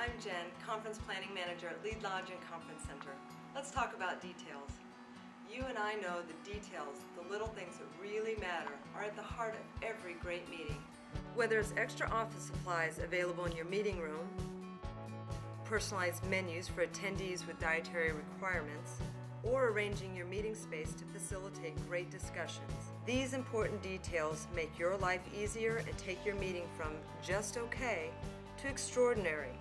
I'm Jen, Conference Planning Manager at Lied Lodge and Conference Center. Let's talk about details. You and I know the details, the little things that really matter, are at the heart of every great meeting. Whether it's extra office supplies available in your meeting room, personalized menus for attendees with dietary requirements, or arranging your meeting space to facilitate great discussions. These important details make your life easier and take your meeting from just okay to extraordinary.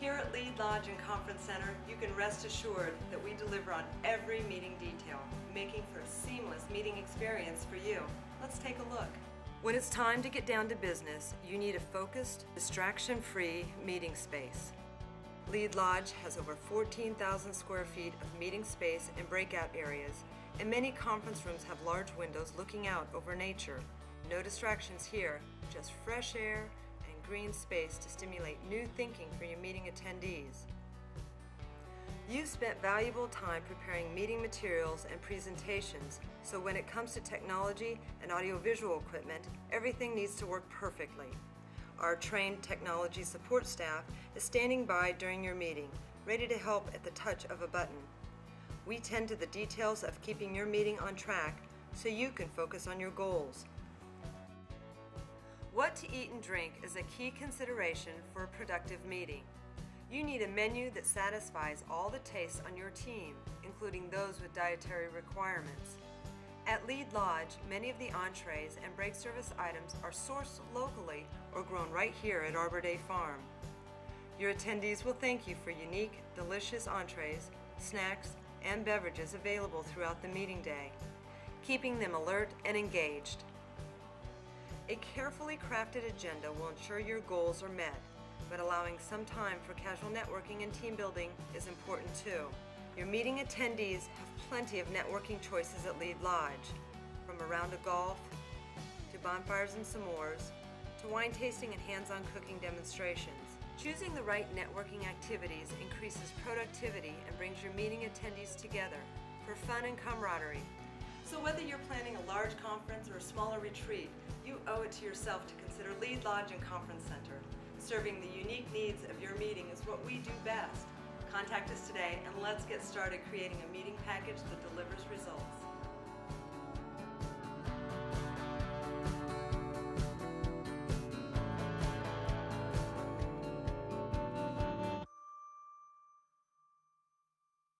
Here at Lied Lodge and Conference Center, you can rest assured that we deliver on every meeting detail, making for a seamless meeting experience for you. Let's take a look. When it's time to get down to business, you need a focused, distraction-free meeting space. Lied Lodge has over 14,000 square feet of meeting space and breakout areas, and many conference rooms have large windows looking out over nature. No distractions here, just fresh air green space to stimulate new thinking for your meeting attendees. You've spent valuable time preparing meeting materials and presentations, so when it comes to technology and audiovisual equipment, everything needs to work perfectly. Our trained technology support staff is standing by during your meeting, ready to help at the touch of a button. We tend to the details of keeping your meeting on track so you can focus on your goals. What to eat and drink is a key consideration for a productive meeting. You need a menu that satisfies all the tastes on your team, including those with dietary requirements. At Lied Lodge, many of the entrees and break service items are sourced locally or grown right here at Arbor Day Farm. Your attendees will thank you for unique, delicious entrees, snacks, and beverages available throughout the meeting day, keeping them alert and engaged. A carefully crafted agenda will ensure your goals are met, but allowing some time for casual networking and team building is important too. Your meeting attendees have plenty of networking choices at Lied Lodge, from a round of golf, to bonfires and s'mores, to wine tasting and hands-on cooking demonstrations. Choosing the right networking activities increases productivity and brings your meeting attendees together for fun and camaraderie. So whether you're planning a large conference or a smaller retreat, you owe it to yourself to consider Lied Lodge and Conference Center. Serving the unique needs of your meeting is what we do best. Contact us today and let's get started creating a meeting package that delivers results.